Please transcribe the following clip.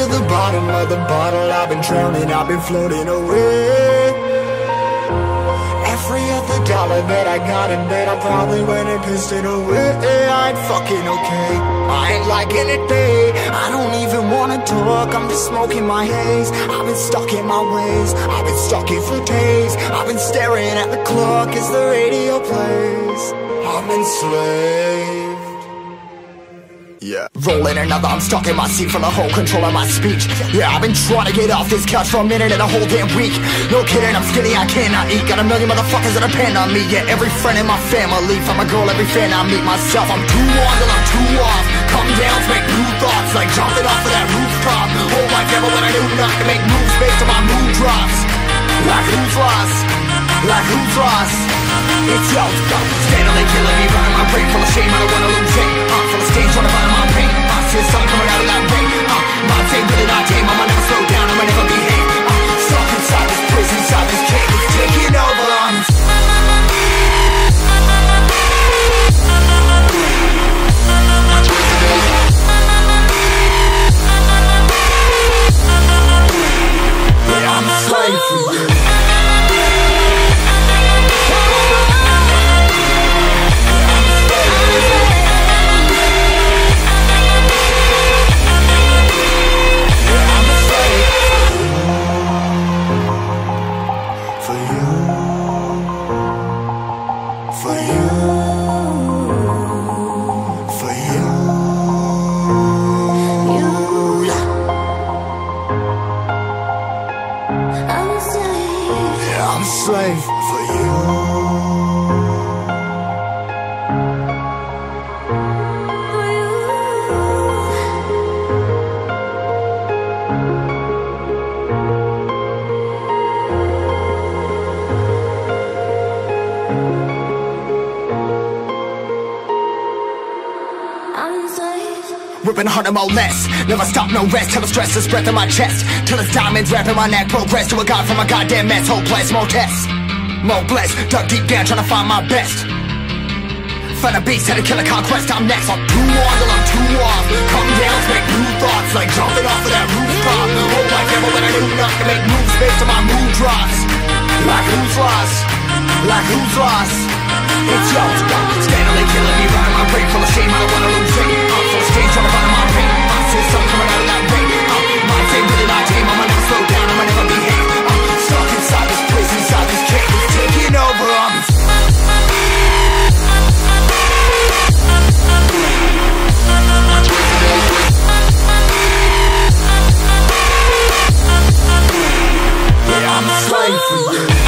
the bottom of the bottle. I've been drowning, I've been floating away. Every other dollar that I got in bed I probably went and pissed it away. I ain't fucking okay. I ain't liking it, babe. I don't even wanna talk. I'm just smoking my haze. I've been stuck in my ways. I've been stuck here for days. I've been staring at the clock. As the radio plays? I'm enslaved yeah. Rolling another, I'm stuck in my seat from the whole control of my speech. Yeah, I've been trying to get off this couch for a minute and a whole damn week. No kidding, I'm skinny, I cannot eat. Got a million motherfuckers that depend on me. Yeah, every friend in my family. From a girl, every fan I meet myself. I'm too on till I'm too off. Come down make new thoughts, like jumping off of that rooftop. Oh my devil, when I knew not to make moves based on my mood drops. Like who's lost? Like who's lost? It's yo, steadily killing me, running my I'm a slave for you. Ripping harder, more less. Never stop, no rest. Till the stress is breath in my chest. Till it's diamonds wrapping my neck. Progress to a god from a goddamn mess. Hopeless, more tests. More blessed. Dug deep down, trying to find my best. Find a beast, had a conquest. I'm next. I'm too on till I'm too off. Come down make new thoughts. Like jumping off of that rooftop. Oh my devil, when I do not to make moves based on my mood drops. Like who's lost? Like who's lost? It's yours, steadily killing me, running my brain full of shame. I don't wanna Oh. you.